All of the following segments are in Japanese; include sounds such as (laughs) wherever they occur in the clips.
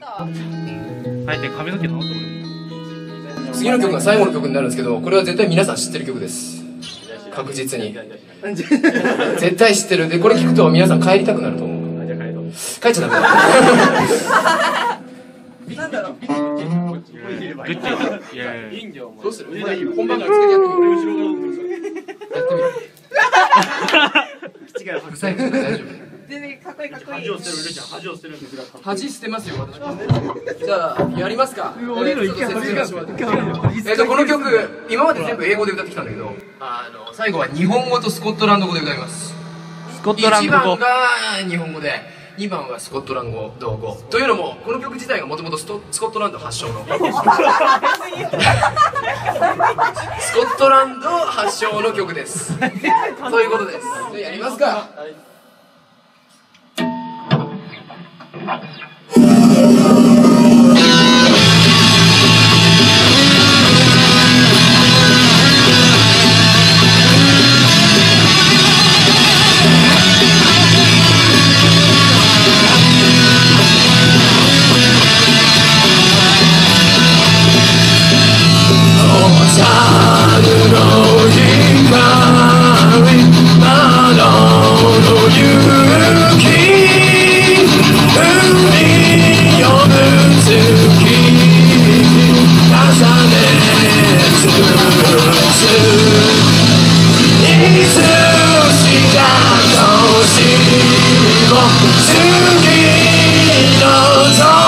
あえて髪の毛直す次の曲が最後の曲になるんですけどこれは絶対皆さん知ってる曲です。確実に。絶対知ってるでこれ聞くと皆さん帰りたくなると思う。帰っちゃダメだ。なんだろう。どうする？本番からつけてやるやってみ (laughs) る不細工じゃない大丈夫全然かっこいいかっこいい。恥捨てますよ私。もじゃあやりますか。えーちょっと説明してもらってえっとこの曲今まで全部英語で歌ってきたんだけどあの最後は日本語とスコットランド語で歌います。スコットラン1ド語。番が日本語で2番はスコットランド語。というのもこの曲自体がもともとスコットランド発祥の。(laughs) スコットランド発祥の曲です。ということです。じゃあやりますか another. Oh,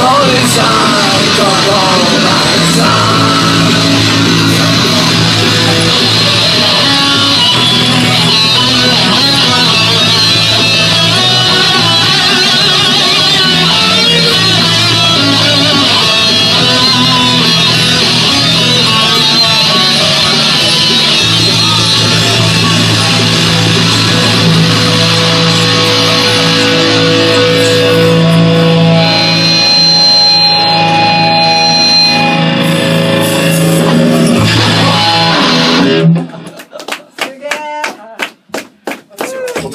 す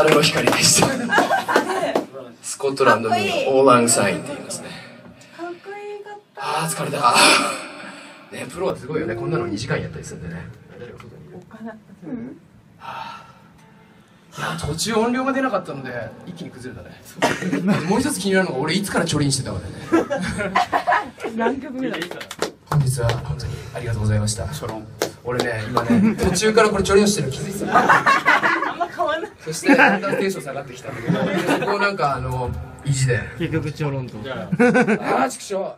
蛍の光でした。スコットランドのオーランサインって言いますね。かっこいいかった。あー疲れた。ねプロはすごいよね。こんなの2時間やったりするんでね。誰が外にいるいや途中音量が出なかったので一気に崩れたね。もう一つ気になるのが俺いつからチョリンしてたかだよね。何曲目だ本日は本当にありがとうございました。俺ね今ね途中からこれチョリンしてるの気づいてた (laughs) そしてだんだんテンション下がってきたんだけどそこをなんかあの意地で。結局超論と。あ。あ畜生